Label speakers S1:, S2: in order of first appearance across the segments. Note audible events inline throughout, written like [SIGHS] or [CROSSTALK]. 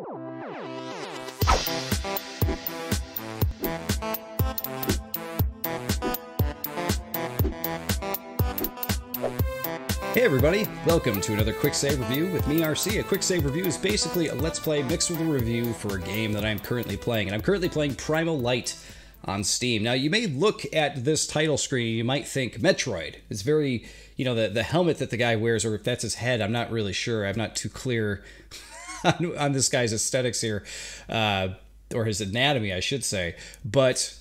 S1: Hey everybody, welcome to another Quicksave Review with me, RC. A Quicksave Review is basically a Let's Play mixed with a review for a game that I'm currently playing, and I'm currently playing Primal Light on Steam. Now, you may look at this title screen, you might think Metroid. It's very, you know, the, the helmet that the guy wears, or if that's his head, I'm not really sure. I'm not too clear on, on this guy's aesthetics here, uh, or his anatomy, I should say. But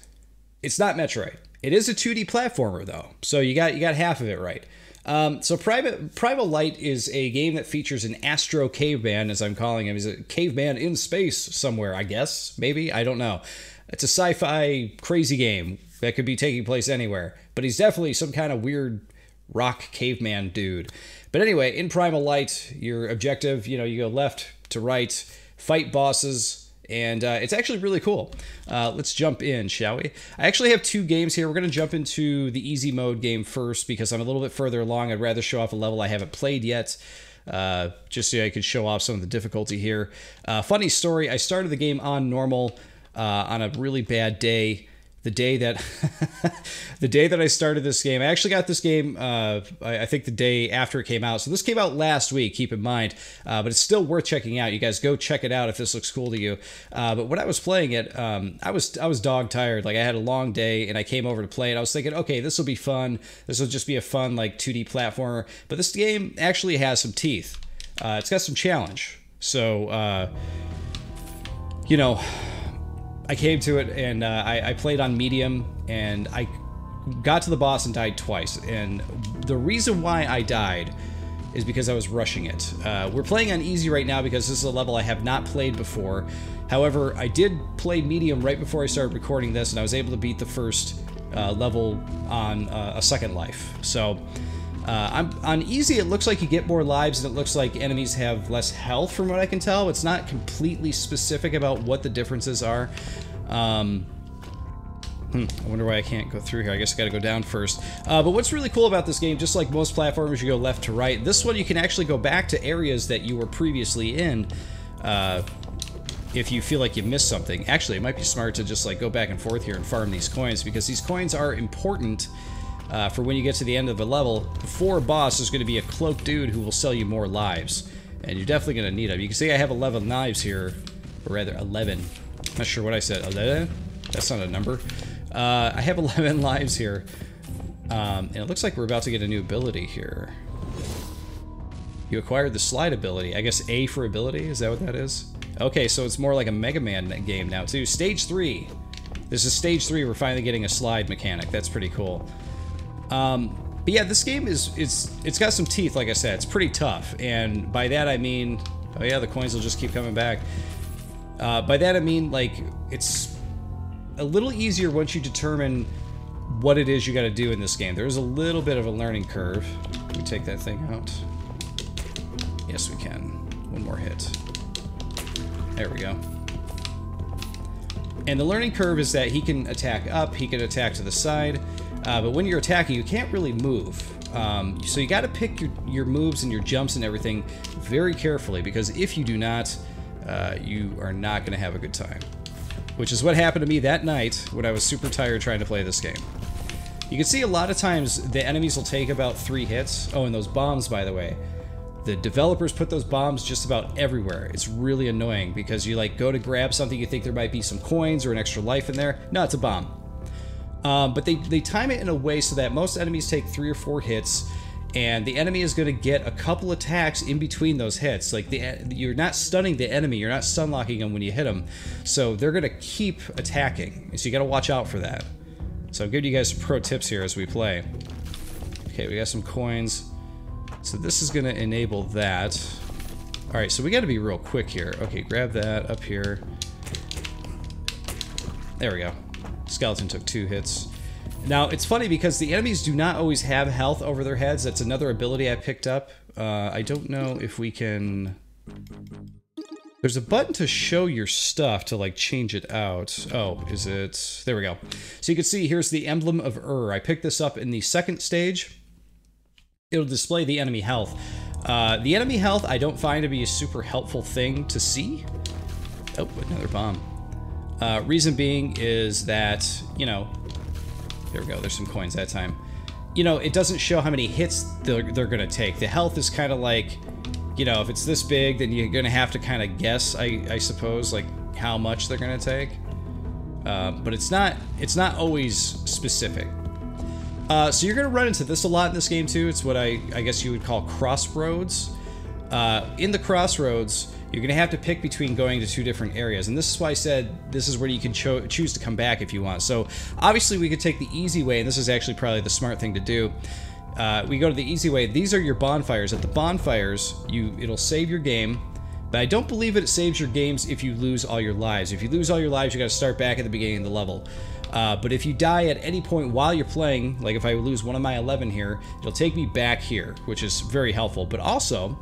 S1: it's not Metroid. It is a 2D platformer, though, so you got you got half of it right. Um, so Private, Primal Light is a game that features an Astro Caveman, as I'm calling him. He's a caveman in space somewhere, I guess. Maybe I don't know. It's a sci-fi crazy game that could be taking place anywhere, but he's definitely some kind of weird rock caveman dude. But anyway, in Primal Light, your objective, you know, you go left to right, fight bosses, and uh, it's actually really cool. Uh, let's jump in, shall we? I actually have two games here. We're going to jump into the easy mode game first because I'm a little bit further along. I'd rather show off a level I haven't played yet. Uh, just so I could show off some of the difficulty here. Uh, funny story, I started the game on normal uh, on a really bad day the day that [LAUGHS] the day that I started this game. I actually got this game. Uh, I, I, think the day after it came out. So this came out last week. Keep in mind, uh, but it's still worth checking out. You guys go check it out if this looks cool to you. Uh, but when I was playing it, um, I was I was dog tired. Like I had a long day, and I came over to play it. I was thinking, okay, this will be fun. This will just be a fun like 2D platformer. But this game actually has some teeth. Uh, it's got some challenge. So uh, you know I came to it and uh, I, I played on medium and I got to the boss and died twice. And the reason why I died is because I was rushing it. Uh, we're playing on easy right now because this is a level I have not played before. However, I did play medium right before I started recording this, and I was able to beat the first uh, level on uh, a second life. So uh, I'm, on easy, it looks like you get more lives, and it looks like enemies have less health, from what I can tell. It's not completely specific about what the differences are. Um, Hmm, I wonder why I can't go through here. I guess I gotta go down first. Uh, but what's really cool about this game, just like most platformers, you go left to right. This one, you can actually go back to areas that you were previously in uh, if you feel like you missed something. Actually, it might be smart to just like go back and forth here and farm these coins because these coins are important uh, for when you get to the end of the level. Before a boss, is going to be a cloaked dude who will sell you more lives. And you're definitely going to need them. You can see I have 11 knives here. Or rather, 11. Not sure what I said. 11? That's not a number. Uh, I have [LAUGHS] 11 lives here. Um, and it looks like we're about to get a new ability here. You acquired the slide ability. I guess A for ability? Is that what that is? Okay, so it's more like a Mega Man game now, too. Stage 3. This is stage 3. We're finally getting a slide mechanic. That's pretty cool. Um, but yeah, this game is it's it's got some teeth, like I said. It's pretty tough, and by that I mean, oh yeah, the coins will just keep coming back. Uh, by that I mean like it's a little easier once you determine what it is you got to do in this game. There's a little bit of a learning curve. We take that thing out? Yes, we can. One more hit. There we go. And the learning curve is that he can attack up, he can attack to the side, uh, but when you're attacking, you can't really move. Um, so you got to pick your, your moves and your jumps and everything very carefully because if you do not, uh, you are not going to have a good time. Which is what happened to me that night when I was super tired trying to play this game. You can see a lot of times the enemies will take about three hits. Oh, and those bombs, by the way. The developers put those bombs just about everywhere. It's really annoying because you like go to grab something, you think there might be some coins or an extra life in there. No, it's a bomb. Um, but they, they time it in a way so that most enemies take three or four hits, and the enemy is going to get a couple attacks in between those hits. Like the you're not stunning the enemy, you're not stun locking them when you hit them, so they're going to keep attacking. So you got to watch out for that. So I'm giving you guys some pro tips here as we play. Okay, we got some coins. So this is going to enable that. All right, so we got to be real quick here. Okay, grab that up here. There we go. Skeleton took two hits. Now, it's funny because the enemies do not always have health over their heads. That's another ability I picked up. Uh, I don't know if we can... There's a button to show your stuff to like change it out. Oh, is it? There we go. So you can see here's the emblem of Ur. I picked this up in the second stage. It'll display the enemy health. Uh, the enemy health I don't find to be a super helpful thing to see. Oh, another bomb. Uh, reason being is that, you know, here we go, there's some coins that time. You know, it doesn't show how many hits they're, they're going to take. The health is kind of like, you know, if it's this big, then you're going to have to kind of guess, I, I suppose, like how much they're going to take. Uh, but it's not, it's not always specific. Uh, so you're going to run into this a lot in this game too. It's what I, I guess you would call crossroads. Uh, in the crossroads, you're going to have to pick between going to two different areas. And this is why I said this is where you can cho choose to come back if you want. So obviously we could take the easy way, and this is actually probably the smart thing to do. Uh, we go to the easy way. These are your bonfires. At the bonfires, you it'll save your game, but I don't believe it saves your games if you lose all your lives. If you lose all your lives, you got to start back at the beginning of the level. Uh, but if you die at any point while you're playing, like if I lose one of my 11 here, it'll take me back here, which is very helpful. But also,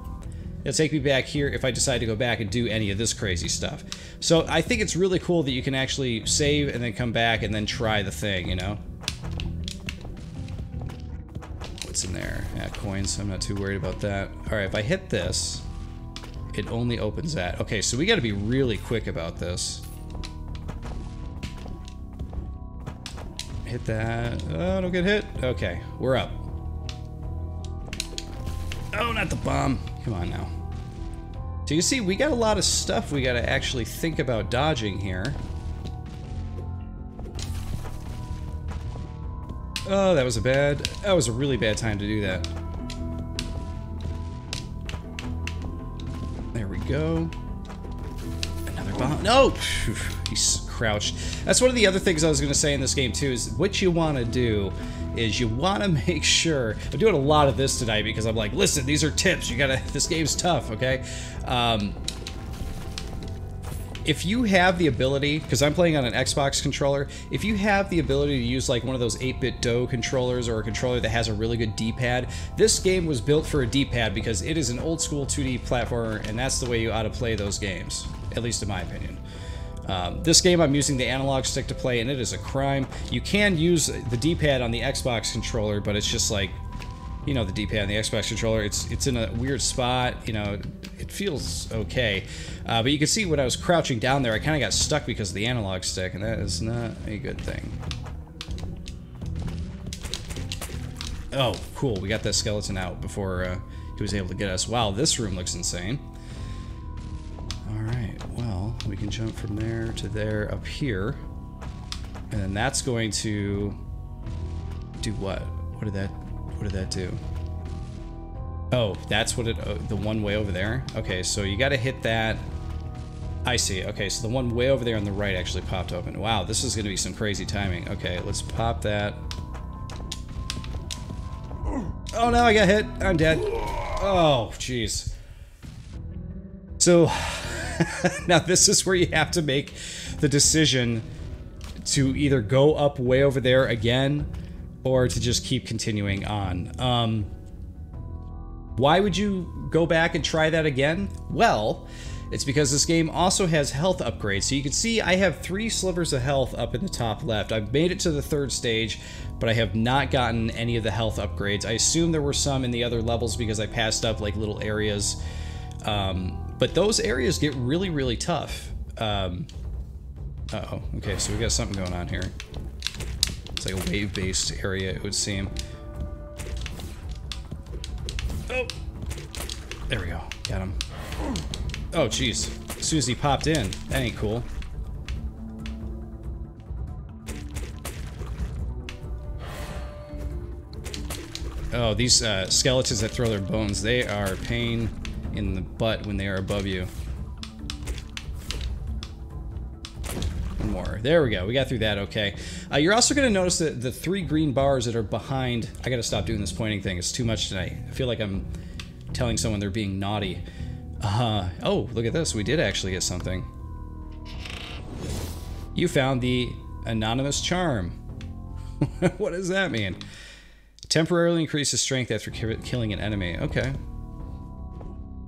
S1: It'll take me back here if I decide to go back and do any of this crazy stuff. So I think it's really cool that you can actually save and then come back and then try the thing, you know? What's in there? Yeah, coins. I'm not too worried about that. Alright, if I hit this, it only opens that. Okay, so we gotta be really quick about this. Hit that. Oh, don't get hit. Okay, we're up. Oh, not the bomb. Come on now. So you see, we got a lot of stuff we got to actually think about dodging here. Oh, that was a bad... That was a really bad time to do that. There we go. Another bomb. No! He's crouched. That's one of the other things I was going to say in this game, too, is what you want to do is you want to [LAUGHS] make sure I'm doing a lot of this tonight because I'm like listen these are tips you gotta [LAUGHS] this game's tough okay um, if you have the ability, because I'm playing on an Xbox controller, if you have the ability to use like one of those 8BitDo controllers or a controller that has a really good D-pad, this game was built for a D-pad because it is an old school 2D platformer and that's the way you ought to play those games, at least in my opinion. Um, this game I'm using the analog stick to play and it is a crime. You can use the D-pad on the Xbox controller, but it's just like, you know, the D-pad on the Xbox controller, it's it's in a weird spot, you know, it feels okay. Uh, but you can see when I was crouching down there, I kind of got stuck because of the analog stick, and that is not a good thing. Oh, cool, we got that skeleton out before uh, he was able to get us. Wow, this room looks insane. Can jump from there to there up here. And then that's going to do what? What did that what did that do? Oh, that's what it uh, the one way over there. Okay, so you got to hit that I see. Okay, so the one way over there on the right actually popped open. Wow, this is going to be some crazy timing. Okay, let's pop that. Oh no, I got hit. I'm dead. Oh, jeez. So [LAUGHS] now this is where you have to make the decision to either go up way over there again or to just keep continuing on. Um, why would you go back and try that again? Well, it's because this game also has health upgrades. So you can see I have three slivers of health up in the top left. I've made it to the third stage, but I have not gotten any of the health upgrades. I assume there were some in the other levels because I passed up like little areas. Um, but those areas get really, really tough. Um, uh oh Okay, so we got something going on here. It's like a wave-based area, it would seem. Oh! There we go. Got him. Oh, jeez. As soon as he popped in. That ain't cool. Oh, these uh, skeletons that throw their bones, they are pain in the butt when they are above you. One more. There we go. We got through that okay. Uh, you're also going to notice that the three green bars that are behind... I got to stop doing this pointing thing. It's too much tonight. I feel like I'm telling someone they're being naughty. Uh, oh, look at this. We did actually get something. You found the anonymous charm. [LAUGHS] what does that mean? Temporarily increases strength after killing an enemy. Okay.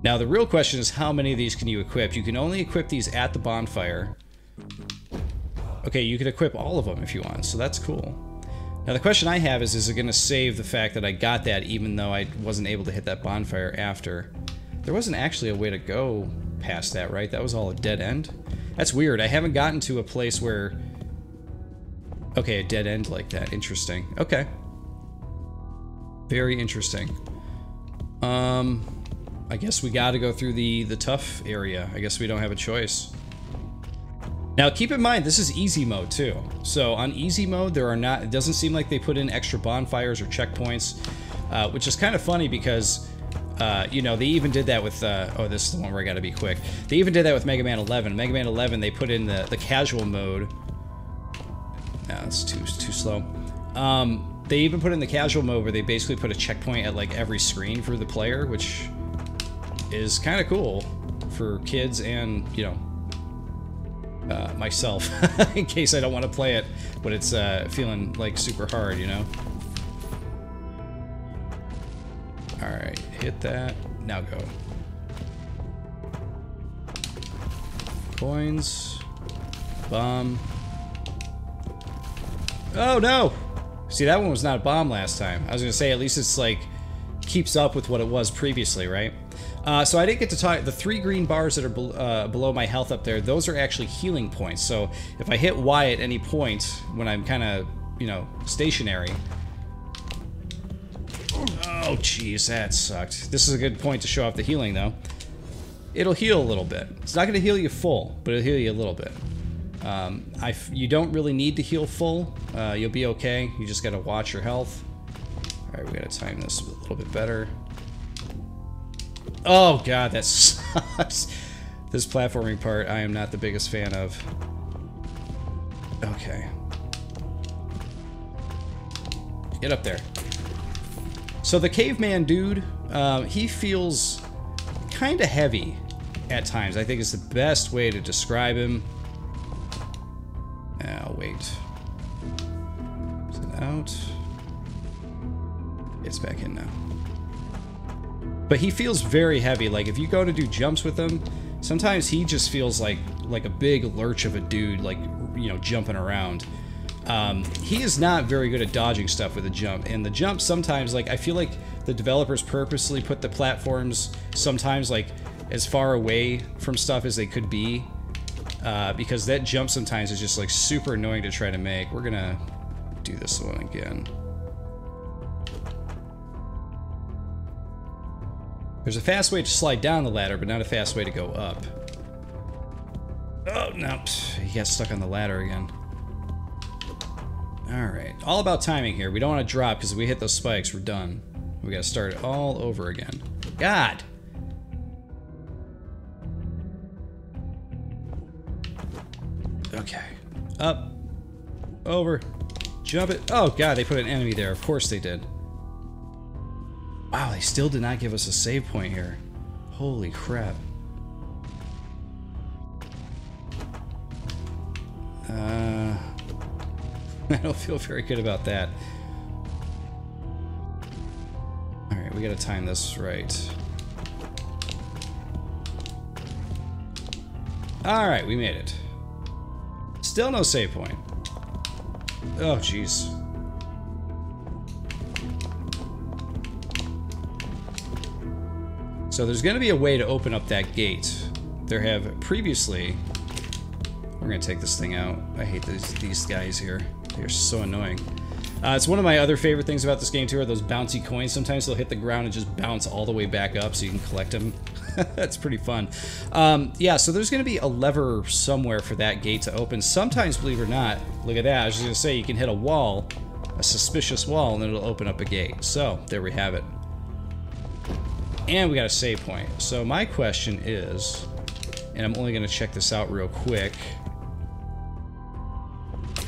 S1: Now the real question is how many of these can you equip? You can only equip these at the bonfire. Okay, you can equip all of them if you want, so that's cool. Now the question I have is, is it going to save the fact that I got that even though I wasn't able to hit that bonfire after? There wasn't actually a way to go past that, right? That was all a dead end. That's weird. I haven't gotten to a place where... Okay, a dead end like that. Interesting. Okay. Very interesting. Um, I guess we gotta go through the, the tough area. I guess we don't have a choice. Now, keep in mind, this is easy mode, too. So, on easy mode, there are not... It doesn't seem like they put in extra bonfires or checkpoints, uh, which is kind of funny because... Uh, you know, they even did that with, uh, oh, this is the one where I gotta be quick. They even did that with Mega Man 11. Mega Man 11, they put in the, the casual mode. No, it's too, too slow. Um, they even put in the casual mode where they basically put a checkpoint at, like, every screen for the player, which is kind of cool for kids and, you know, uh, myself [LAUGHS] in case I don't want to play it when it's uh, feeling like super hard, you know? Alright, hit that. Now go. Coins. Bomb. Oh no! See, that one was not a bomb last time. I was to say, at least it's like, keeps up with what it was previously, right? Uh, so I didn't get to talk. The three green bars that are be uh, below my health up there, those are actually healing points. So if I hit Y at any point when I'm kind of, you know, stationary. Oh, jeez, that sucked. This is a good point to show off the healing, though. It'll heal a little bit. It's not going to heal you full, but it'll heal you a little bit. Um, I f you don't really need to heal full. Uh, you'll be okay. You just got to watch your health. All right, we got to time this a little bit better. Oh god, that [LAUGHS] sucks. this platforming part I am not the biggest fan of. Okay. Get up there. So the caveman dude, uh, he feels kind of heavy at times. I think it's the best way to describe him. Now, wait. Is it out? It's back in now. But he feels very heavy. Like, if you go to do jumps with him, sometimes he just feels like like a big lurch of a dude, like, you know, jumping around. Um, he is not very good at dodging stuff with a jump. And the jump sometimes, like, I feel like the developers purposely put the platforms sometimes, like, as far away from stuff as they could be. Uh, because that jump sometimes is just, like, super annoying to try to make. We're gonna do this one again. There's a fast way to slide down the ladder, but not a fast way to go up. Oh, no. He got stuck on the ladder again. Alright. All about timing here. We don't want to drop, because if we hit those spikes, we're done. We gotta start it all over again. God! Okay. Up. Over. Jump it. Oh, God, they put an enemy there. Of course they did. Wow, they still did not give us a save point here. Holy crap. Uh, [LAUGHS] I don't feel very good about that. Alright, we gotta time this right. Alright, we made it. Still no save point. Oh, jeez. So there's going to be a way to open up that gate. There have previously... We're going to take this thing out. I hate these, these guys here. They're so annoying. Uh, it's one of my other favorite things about this game too are those bouncy coins. Sometimes they'll hit the ground and just bounce all the way back up so you can collect them. [LAUGHS] That's pretty fun. Um, yeah, so there's going to be a lever somewhere for that gate to open. Sometimes, believe it or not, look at that. I was just going to say you can hit a wall, a suspicious wall, and it'll open up a gate. So, there we have it. And we got a save point. So my question is, and I'm only going to check this out real quick,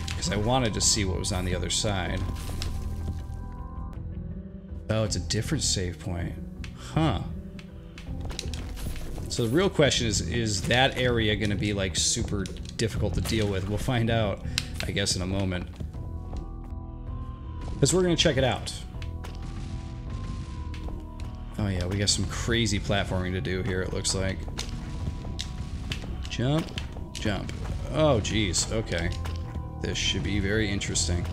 S1: because I wanted to see what was on the other side. Oh, it's a different save point. Huh. So the real question is, is that area going to be like super difficult to deal with? We'll find out, I guess, in a moment. Because we're going to check it out. Oh yeah, we got some crazy platforming to do here, it looks like. Jump, jump. Oh, geez, okay. This should be very interesting.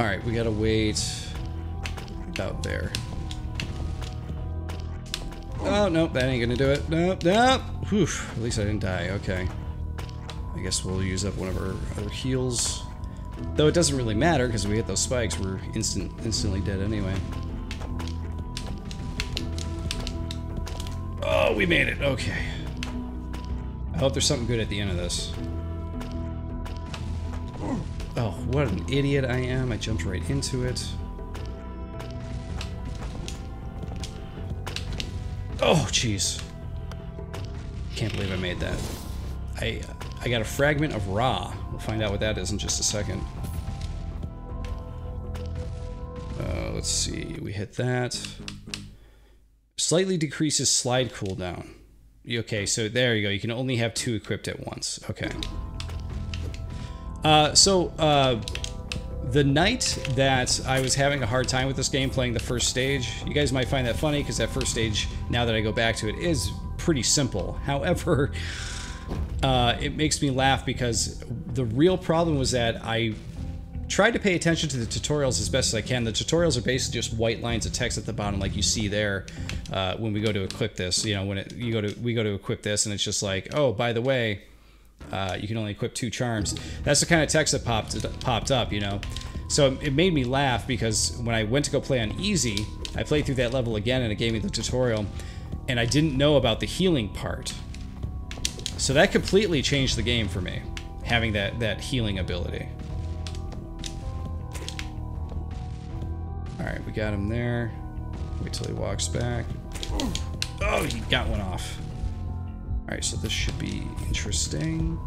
S1: Alright, we gotta wait about there. Oh, nope, that ain't gonna do it. Nope, nope. Whew, at least I didn't die, okay. I guess we'll use up one of our other heals. Though it doesn't really matter, because we hit those spikes, we're instant, instantly dead anyway. Oh, we made it. Okay. I hope there's something good at the end of this. Oh, what an idiot I am. I jumped right into it. Oh, jeez. Can't believe I made that. I I got a fragment of Ra. We'll find out what that is in just a second. Uh, let's see. We hit that. Slightly decreases slide cooldown. Okay, so there you go. You can only have two equipped at once. Okay. Uh, so, uh, the night that I was having a hard time with this game playing the first stage, you guys might find that funny because that first stage, now that I go back to it, is pretty simple. [LAUGHS] However, uh, it makes me laugh because the real problem was that I tried to pay attention to the tutorials as best as I can. The tutorials are basically just white lines of text at the bottom, like you see there uh, when we go to equip this. You know, when it, you go to we go to equip this, and it's just like, oh, by the way, uh, you can only equip two charms. That's the kind of text that popped popped up. You know, so it made me laugh because when I went to go play on easy, I played through that level again, and it gave me the tutorial, and I didn't know about the healing part. So that completely changed the game for me, having that, that healing ability. Alright, we got him there. Wait till he walks back. Oh, he got one off. Alright, so this should be interesting.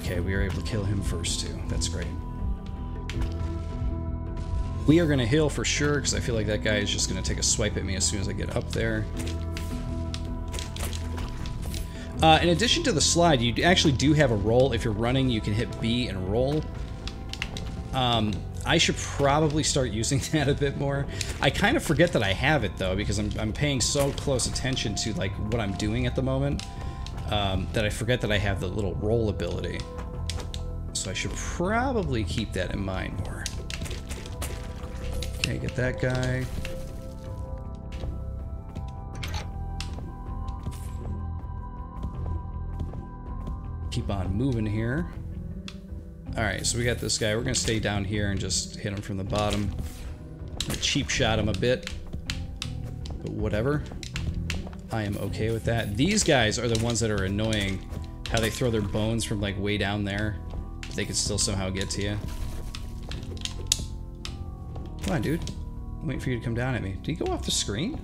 S1: Okay, we were able to kill him first too. That's great. We are going to heal for sure, because I feel like that guy is just going to take a swipe at me as soon as I get up there. Uh, in addition to the slide, you actually do have a roll. If you're running, you can hit B and roll. Um, I should probably start using [LAUGHS] that a bit more. I kind of forget that I have it, though, because I'm, I'm paying so close attention to like what I'm doing at the moment um, that I forget that I have the little roll ability. So I should probably keep that in mind more. Okay, get that guy. On moving here. Alright, so we got this guy. We're going to stay down here and just hit him from the bottom. Cheap shot him a bit. But whatever. I am okay with that. These guys are the ones that are annoying. How they throw their bones from like way down there. But They can still somehow get to you. Come on, dude. I'm waiting for you to come down at me. Did he go off the screen?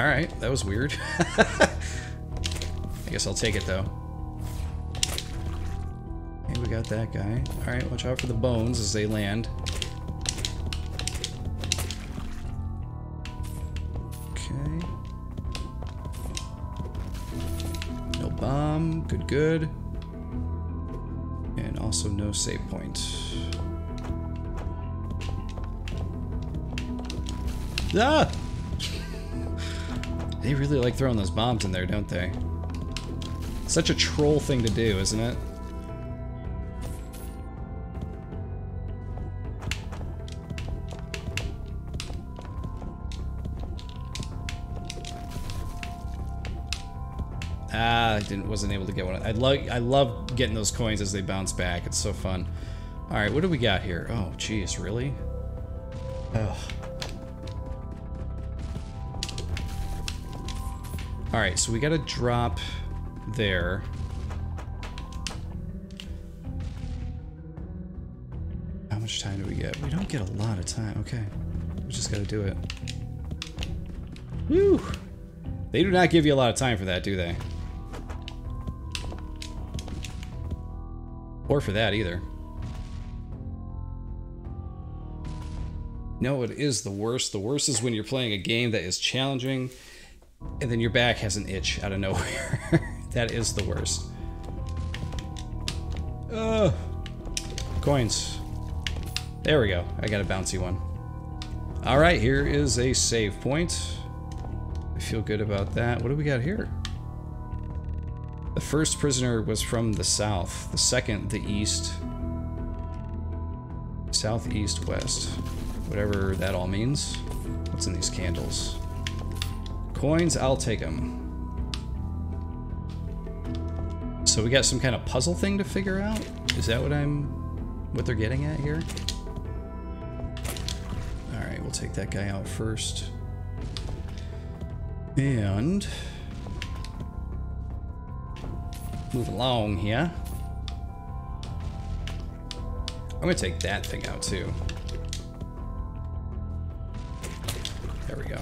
S1: Alright, that was weird. [LAUGHS] I guess I'll take it, though. We got that guy. Alright, watch out for the bones as they land. Okay. No bomb. Good, good. And also no save point. Ah! [LAUGHS] they really like throwing those bombs in there, don't they? Such a troll thing to do, isn't it? Didn't wasn't able to get one. I like I love getting those coins as they bounce back. It's so fun. All right, what do we got here? Oh, jeez, really? Ugh. Alright, so we gotta drop there. How much time do we get? We don't get a lot of time. Okay. We just gotta do it. Woo! They do not give you a lot of time for that, do they? Or for that, either. No, it is the worst. The worst is when you're playing a game that is challenging and then your back has an itch out of nowhere. [LAUGHS] that is the worst. Uh, coins. There we go. I got a bouncy one. All right, here is a save point. I feel good about that. What do we got here? The first prisoner was from the south. The second, the east. Southeast, west. Whatever that all means. What's in these candles? Coins, I'll take them. So we got some kind of puzzle thing to figure out? Is that what I'm... what they're getting at here? Alright, we'll take that guy out first. And... Move along here. I'm gonna take that thing out too. There we go.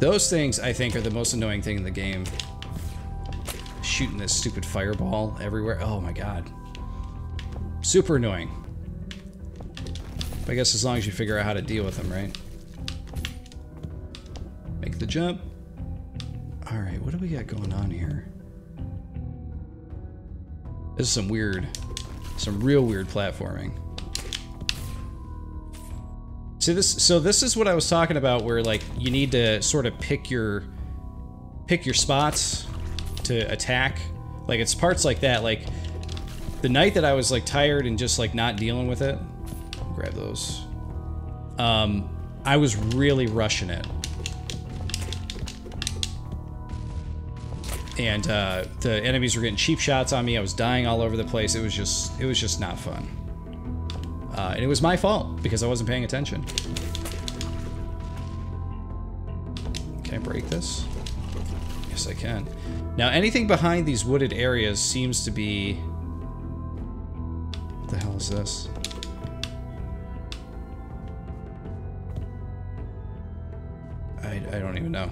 S1: Those things, I think, are the most annoying thing in the game. Shooting this stupid fireball everywhere. Oh my god. Super annoying. But I guess as long as you figure out how to deal with them, right? Make the jump. Alright, what do we got going on here? This is some weird, some real weird platforming. See this, so this is what I was talking about where like you need to sort of pick your, pick your spots to attack. Like it's parts like that, like the night that I was like tired and just like not dealing with it, grab those. Um, I was really rushing it. And uh, the enemies were getting cheap shots on me. I was dying all over the place. It was just, it was just not fun. Uh, and it was my fault because I wasn't paying attention. Can I break this? Yes, I can. Now, anything behind these wooded areas seems to be... What the hell is this? I, I don't even know.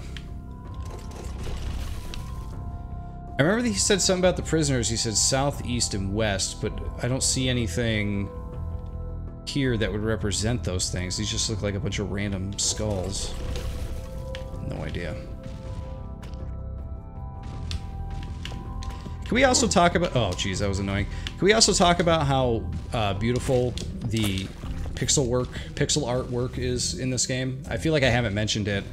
S1: I remember that he said something about the prisoners. He said south, east, and west, but I don't see anything here that would represent those things. These just look like a bunch of random skulls. No idea. Can we also talk about... Oh, geez, that was annoying. Can we also talk about how uh, beautiful the pixel work, pixel artwork is in this game? I feel like I haven't mentioned it,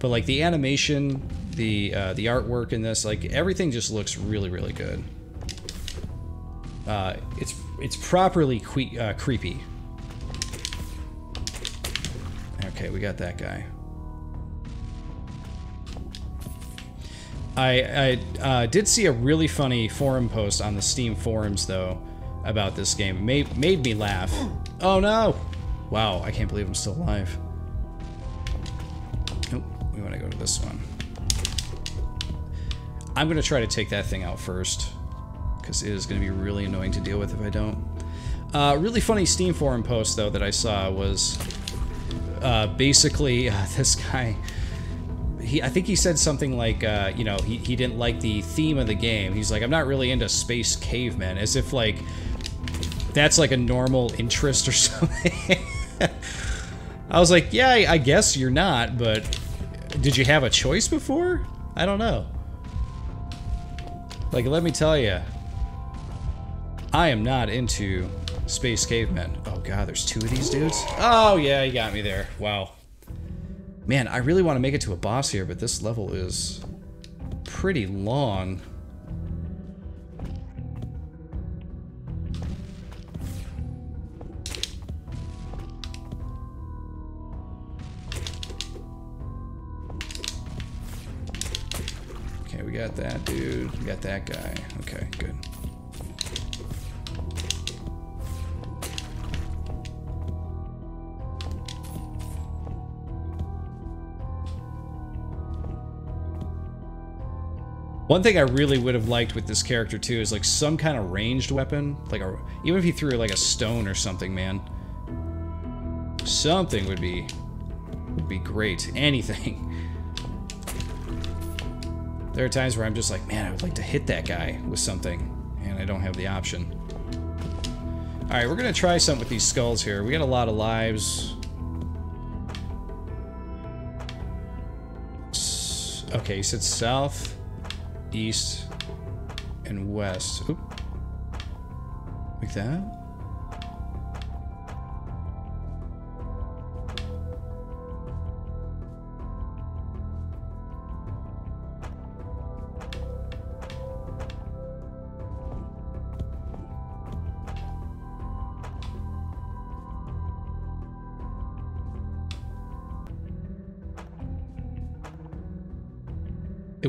S1: but like the animation, the uh, the artwork in this, like everything just looks really, really good. Uh, it's it's properly uh, creepy. Okay, we got that guy. I, I uh, did see a really funny forum post on the Steam forums, though, about this game. Made, made me laugh. Oh, no! Wow, I can't believe I'm still alive. This one. I'm going to try to take that thing out first, because it is going to be really annoying to deal with if I don't. Uh, really funny Steam forum post, though, that I saw was uh, basically [LAUGHS] uh, this guy. He, I think he said something like, uh, you know, he, he didn't like the theme of the game. He's like, I'm not really into space cavemen, as if like that's like a normal interest or [LAUGHS] something. I was like, yeah, I guess you're not, but did you have a choice before? I don't know. Like, let me tell you, I am not into space cavemen. Oh god, there's two of these dudes? Oh yeah, you got me there. Wow. Man, I really want to make it to a boss here, but this level is pretty long. Got that dude. We got that guy. Okay, good. One thing I really would have liked with this character too is like some kind of ranged weapon, like a even if he threw like a stone or something, man. Something would be would be great. [LAUGHS] Anything. There are times where I'm just like, man, I would like to hit that guy with something, and I don't have the option. Alright, we're gonna try something with these skulls here. We got a lot of lives. Okay, he said south east, and west. Oop. Like that?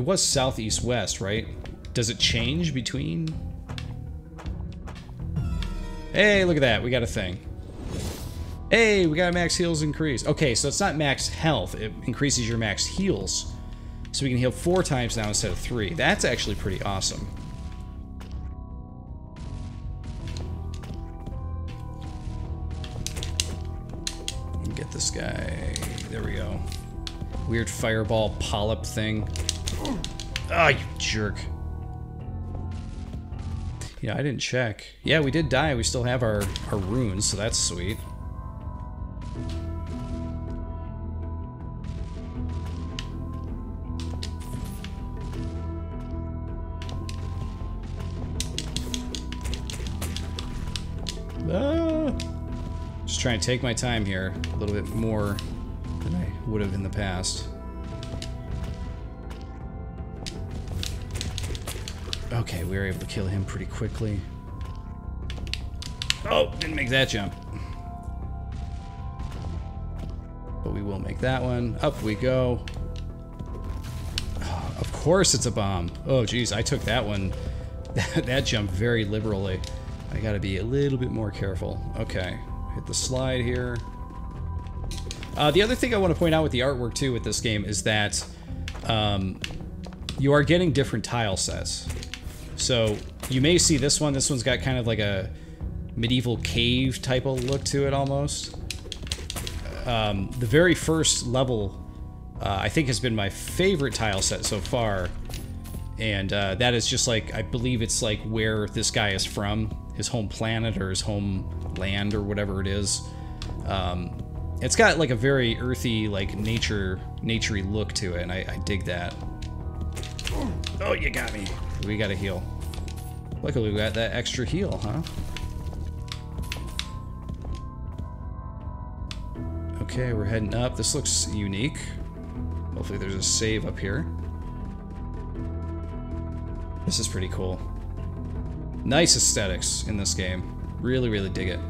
S1: Was southeast west, right? Does it change between? Hey, look at that. We got a thing. Hey, we got a max heals increase. Okay, so it's not max health. It increases your max heals. So we can heal four times now instead of three. That's actually pretty awesome. Get this guy. There we go. Weird fireball polyp thing. Ah, oh, you jerk. Yeah, I didn't check. Yeah, we did die. We still have our, our runes, so that's sweet. Ah. Just trying to take my time here a little bit more than I would have in the past. Okay, we were able to kill him pretty quickly. Oh, didn't make that jump. But we will make that one. Up we go. Oh, [SIGHS] of course it's a bomb. Oh, geez, I took that one, [LAUGHS] that jump very liberally. I gotta be a little bit more careful. Okay, hit the slide here. Uh, the other thing I want to point out with the artwork, too, with this game is that um, you are getting different tile sets. So you may see this one. This one's got kind of like a medieval cave type of look to it almost. Um, the very first level, uh, I think, has been my favorite tile set so far. And uh, that is just like, I believe it's like where this guy is from, his home planet or his home land or whatever it is. Um, it's got like a very earthy, like nature, naturey look to it, and I, I dig that. Oh, you got me. We gotta heal. Luckily we got that extra heal, huh? Okay, we're heading up. This looks unique. Hopefully there's a save up here. This is pretty cool. Nice aesthetics in this game. Really, really dig it.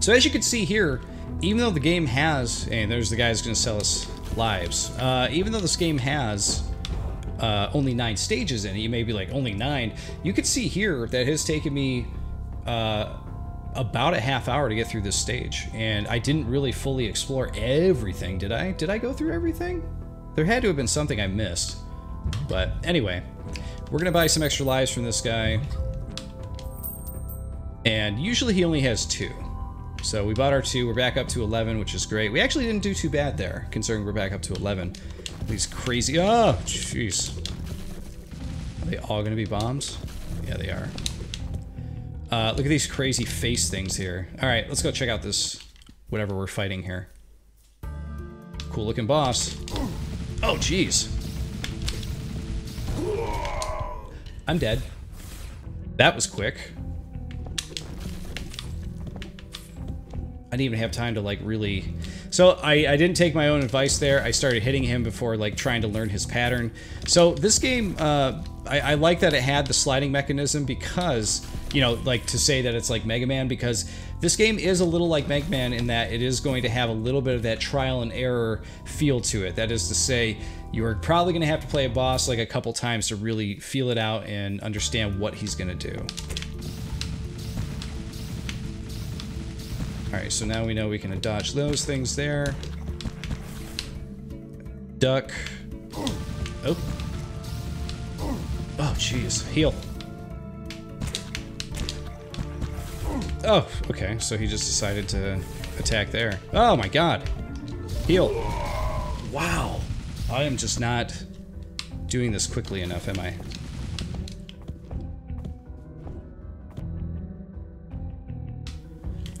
S1: So as you can see here, even though the game has, and there's the guy who's to sell us lives, uh, even though this game has uh, only nine stages in it. You may be like, only nine. You could see here that has taken me uh, about a half hour to get through this stage. And I didn't really fully explore everything, did I? Did I go through everything? There had to have been something I missed. But anyway, we're going to buy some extra lives from this guy. And usually he only has two. So we bought our two. We're back up to 11, which is great. We actually didn't do too bad there, considering we're back up to 11. These crazy... Oh, jeez. Are they all gonna be bombs? Yeah, they are. Uh, look at these crazy face things here. Alright, let's go check out this... Whatever we're fighting here. Cool looking boss. Oh, jeez. I'm dead. That was quick. I didn't even have time to, like, really so I, I didn't take my own advice there. I started hitting him before like trying to learn his pattern. So this game, uh, I, I like that it had the sliding mechanism because, you know, like to say that it's like Mega Man because this game is a little like Mega Man in that it is going to have a little bit of that trial and error feel to it. That is to say, you are probably going to have to play a boss like a couple times to really feel it out and understand what he's going to do. Alright, so now we know we can dodge those things there. Duck. Oh. Oh, jeez. Heal. Oh, okay. So he just decided to attack there. Oh my god. Heal. Wow. I am just not doing this quickly enough, am I?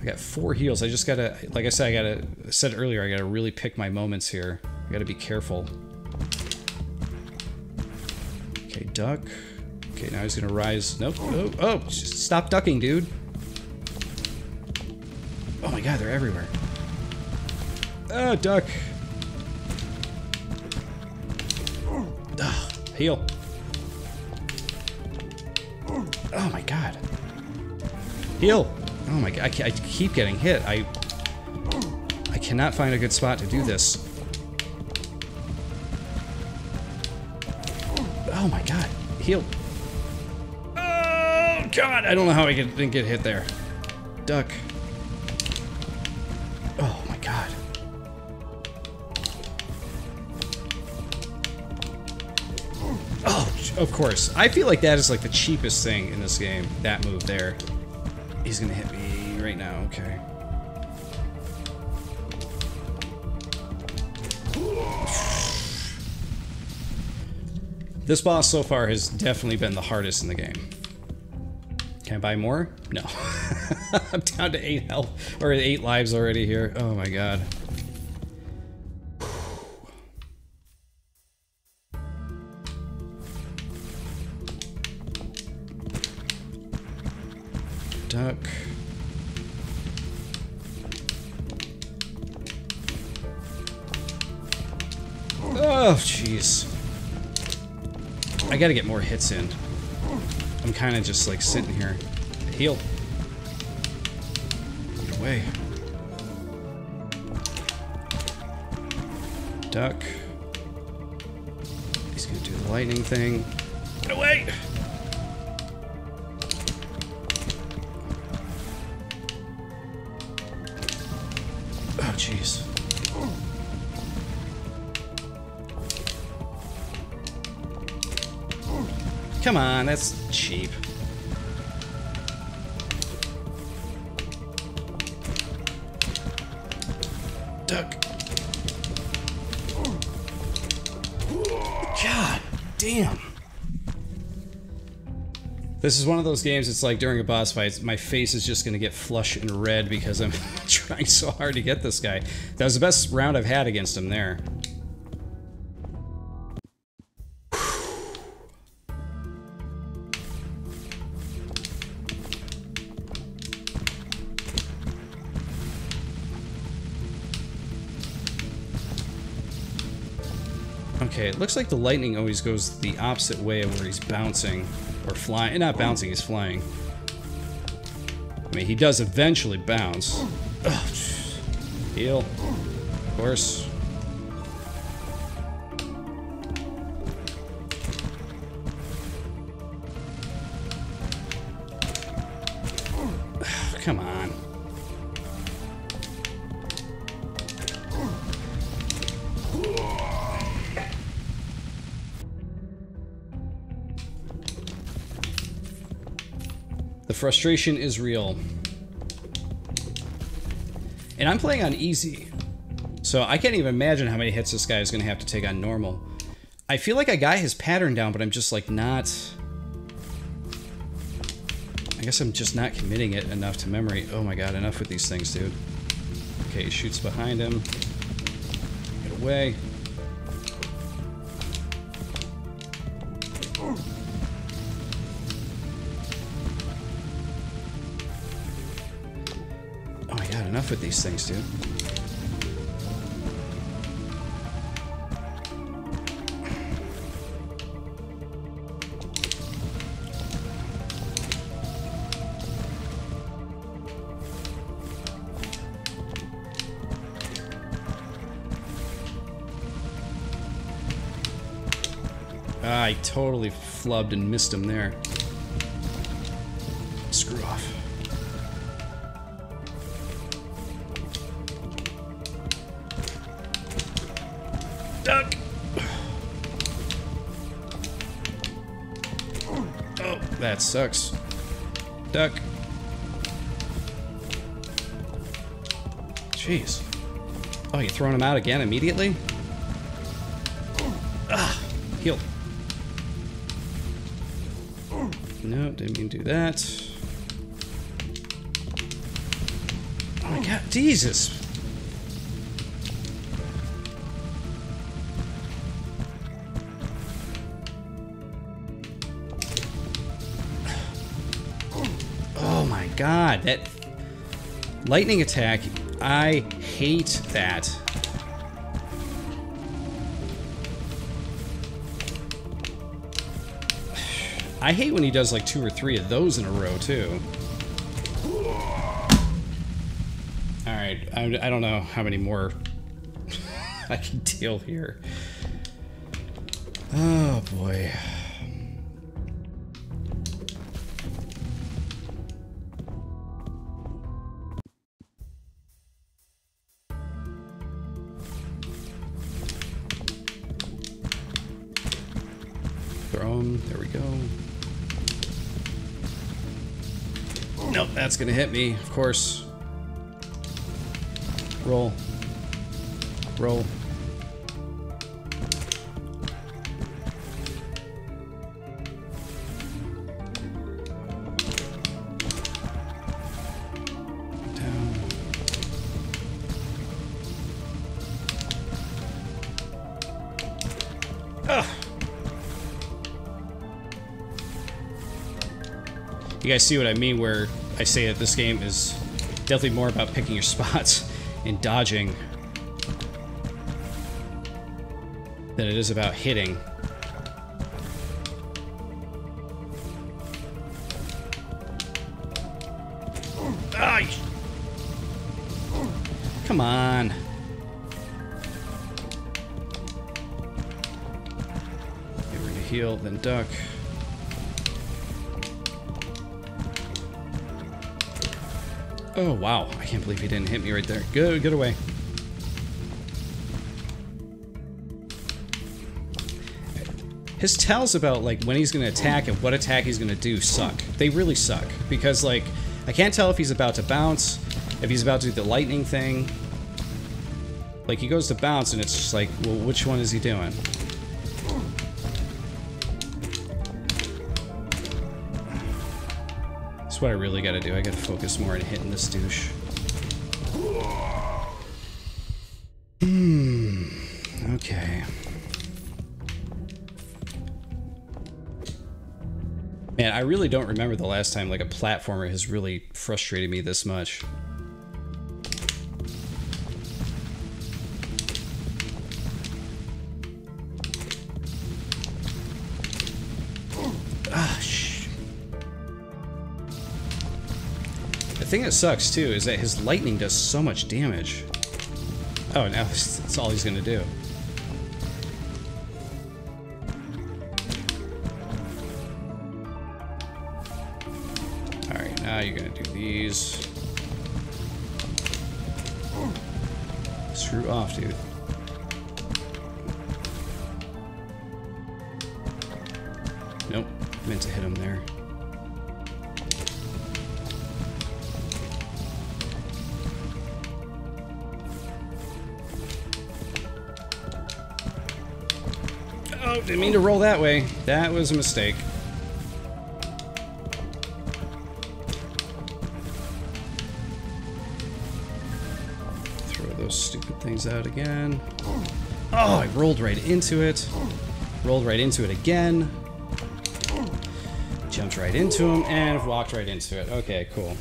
S1: I got four heals. I just gotta, like I said, I gotta, I said earlier, I gotta really pick my moments here. I gotta be careful. Okay, duck. Okay, now he's gonna rise. Nope. Oh, oh, stop ducking, dude. Oh my god, they're everywhere. Oh, duck. Ah, Ugh, heal. Oh my god. Heal. Oh my god, I, I keep getting hit. I I cannot find a good spot to do this. Oh my god. Heal. Oh god, I don't know how I didn't get hit there. Duck. Oh my god. Oh, of course. I feel like that is like the cheapest thing in this game. That move there. He's gonna hit me right now. Okay. This boss so far has definitely been the hardest in the game. Can I buy more? No. [LAUGHS] I'm down to 8 health, or 8 lives already here. Oh my god. Gotta get more hits in. I'm kind of just like sitting here. Heal. Get away. Duck. He's gonna do the lightning thing. Come on, that's cheap. Duck. God damn. This is one of those games, it's like during a boss fight, my face is just gonna get flush and red because I'm [LAUGHS] trying so hard to get this guy. That was the best round I've had against him there. Okay, it looks like the lightning always goes the opposite way of where he's bouncing. Or flying. Eh, not bouncing, he's flying. I mean, he does eventually bounce. Ugh. Heal. Of course. Frustration is real. And I'm playing on easy. So I can't even imagine how many hits this guy is going to have to take on normal. I feel like I got his pattern down, but I'm just like not... I guess I'm just not committing it enough to memory. Oh my god, enough with these things, dude. Okay, shoots behind him. Get away. My god, enough with these things, dude. I totally flubbed and missed him there. Sucks. Duck. Jeez. Oh, you throwing him out again immediately? Ah, heal. No, didn't mean to do that. Oh my god, Jesus! That lightning attack, I hate that. I hate when he does like two or three of those in a row, too. Alright, I, I don't know how many more [LAUGHS] I can deal here. Oh, boy. That's gonna hit me, of course. Roll. Roll. You guys see what I mean where I say that this game is definitely more about picking your [LAUGHS] spots and dodging than it is about hitting. You- Come on. Okay, we're gonna heal, then duck. Oh, wow. I can't believe he didn't hit me right there. Go, get away. His tells about, like, when he's going to attack and what attack he's going to do suck. They really suck. Because, like, I can't tell if he's about to bounce, if he's about to do the lightning thing. Like, he goes to bounce and it's just like, well, which one is he doing? What I really gotta do. I gotta focus more on hitting this douche. Hmm. Okay. Man, I really don't remember the last time like a platformer has really frustrated me this much. Thing that sucks too is that his lightning does so much damage. Oh, now [LAUGHS] that's all he's gonna do. Alright, now you're gonna do these. Screw off, dude. Didn't mean to roll that way. That was a mistake. Throw those stupid things out again. Oh, I rolled right into it. Rolled right into it again. Jumped right into him and walked right into it. Okay, cool.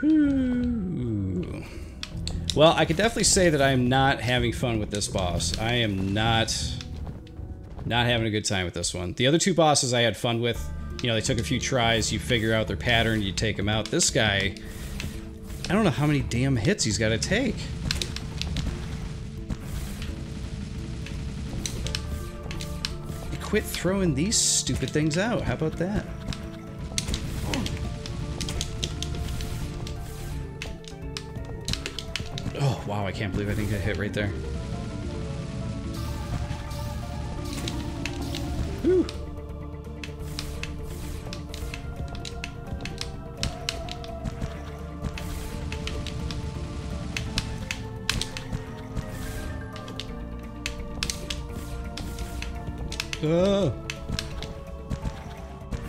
S1: Whew. Well, I could definitely say that I am not having fun with this boss. I am not not having a good time with this one. The other two bosses I had fun with. You know, they took a few tries, you figure out their pattern, you take them out. This guy, I don't know how many damn hits he's got to take. Quit throwing these stupid things out. How about that? I can't believe I didn't get hit right there. Whew. Oh.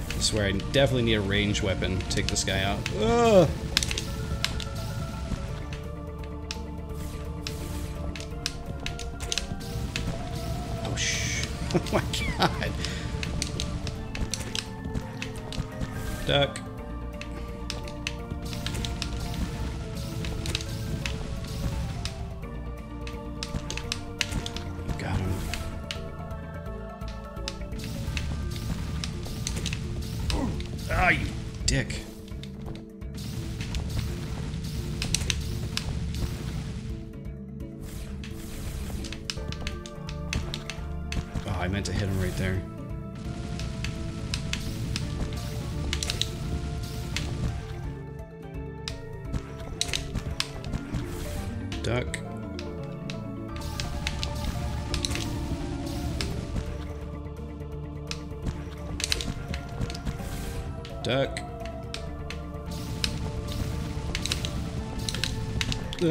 S1: I swear, I definitely need a range weapon to take this guy out. Ugh. [LAUGHS] Oh my god. Duck.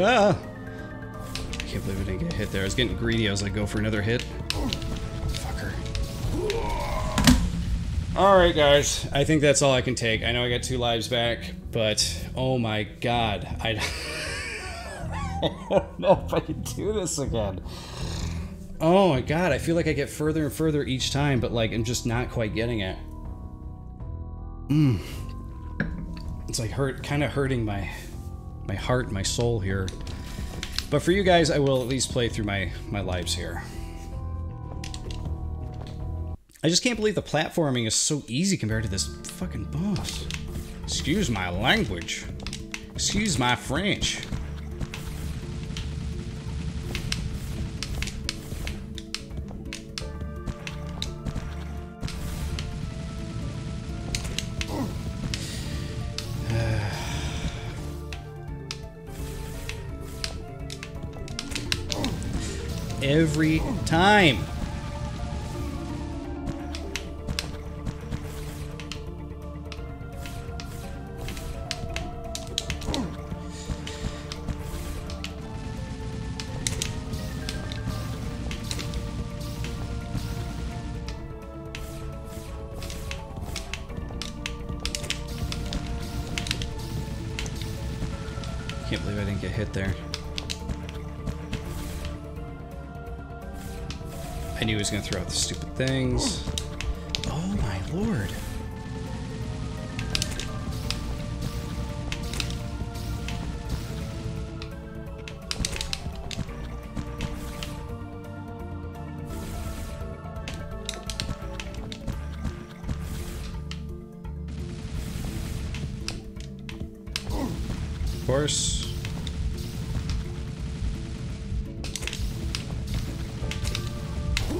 S1: Ah! I can't believe I didn't get hit there. I was getting greedy. I was like, go for another hit. Fucker. Alright, guys. I think that's all I can take. I know I got two lives back, but oh my god. I [LAUGHS] don't know if I can do this again. Oh my god, I feel like I get further and further each time, but like I'm just not quite getting it. Mmm. It's like hurt, kind of hurting my heart, my soul here. But for you guys, I will at least play through my my lives here. I just can't believe the platforming is so easy compared to this fucking boss. Excuse my language. Excuse my French. Every time. Going to throw out the stupid things.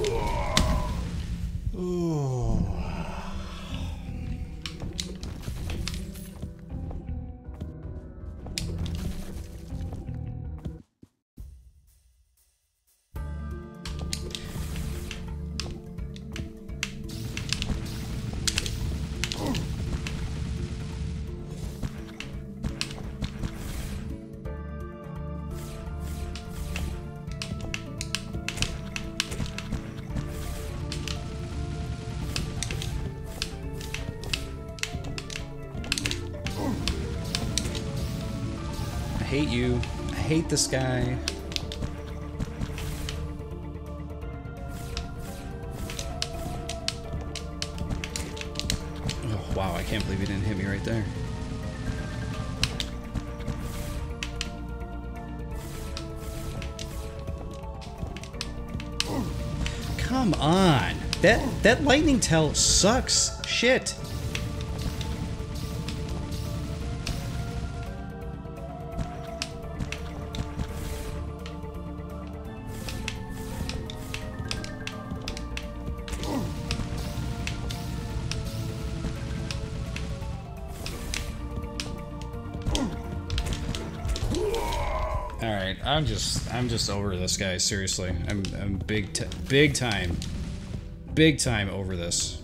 S1: I hate you. I hate this guy. Oh, wow, I can't believe he didn't hit me right there. Come on. That that lightning tail sucks shit. I'm just I'm just over this guy. Seriously, I'm I'm big big time, big time over this.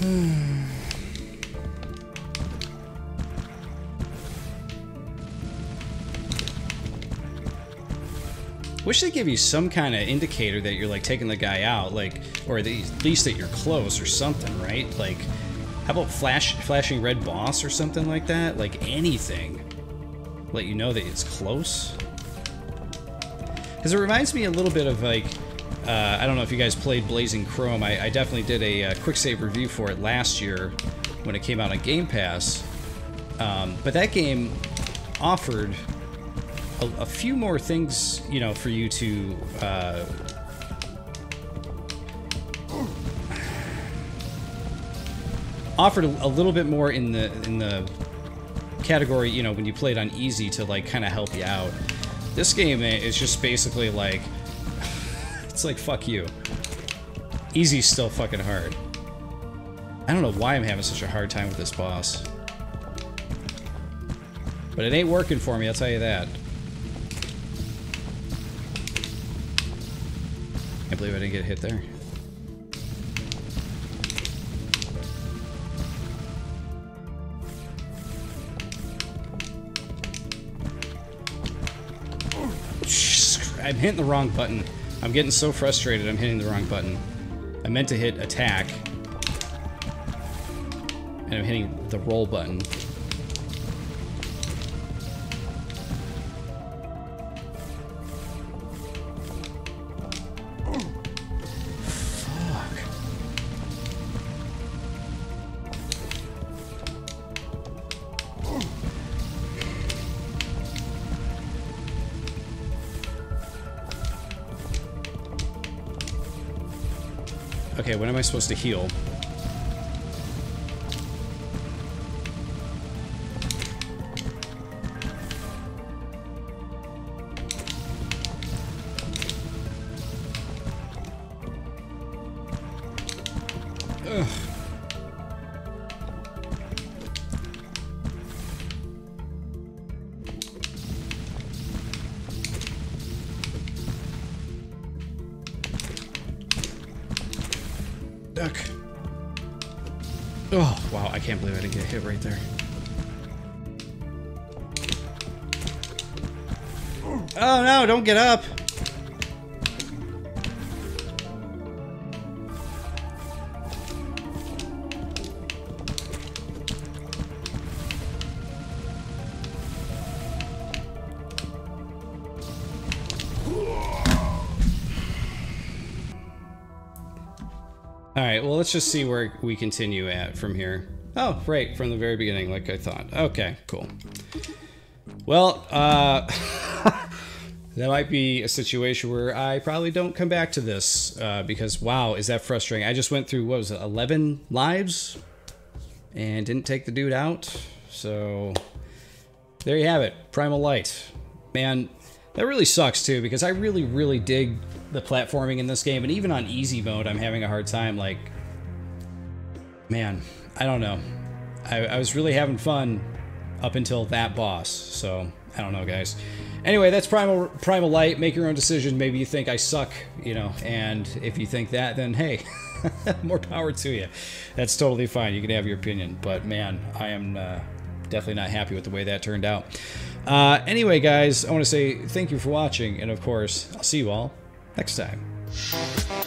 S1: [SIGHS] [SIGHS] Wish they give you some kind of indicator that you're like taking the guy out, like, or at least that you're close or something, right? Like, how about flash, flashing red boss or something like that? Like anything, let you know that it's close. Because it reminds me a little bit of like, uh, I don't know if you guys played Blazing Chrome. I, I definitely did a, uh Quicksave Review for it last year when it came out on Game Pass. Um, but that game offered a, a, few more things, you know, for you to uh, offered a, little bit more in the in the category, you know, when you played on easy to like kind of help you out. This game is just basically like [LAUGHS] it's like fuck you. Easy's still fucking hard. I don't know why I'm having such a hard time with this boss. But it ain't working for me, I'll tell you that. Can't believe I didn't get hit there. I'm hitting the wrong button. I'm getting so frustrated I'm hitting the wrong button. I meant to hit attack. And I'm hitting the roll button. Okay, when am I supposed to heal? Don't get up! Alright, well, let's just see where we continue at from here. Oh, right, from the very beginning, like I thought. Okay, cool. Well, uh... [LAUGHS] that might be a situation where I probably don't come back to this, uh, because, wow, is that frustrating. I just went through, what was it, 11 lives? And didn't take the dude out, so... There you have it, Primal Light. Man, that really sucks, too, because I really, really dig the platforming in this game, and even on easy mode, I'm having a hard time, like, man, I don't know. I, I, was really having fun up until that boss, so I don't know, guys. Anyway, that's Primal Primal Light. Make your own decision. Maybe you think I suck, you know, and if you think that, then hey, [LAUGHS] more power to you. That's totally fine. You can have your opinion, but man, I am uh, definitely not happy with the way that turned out. Uh, anyway, guys, I want to say thank you for watching, and of course, I'll see you all next time.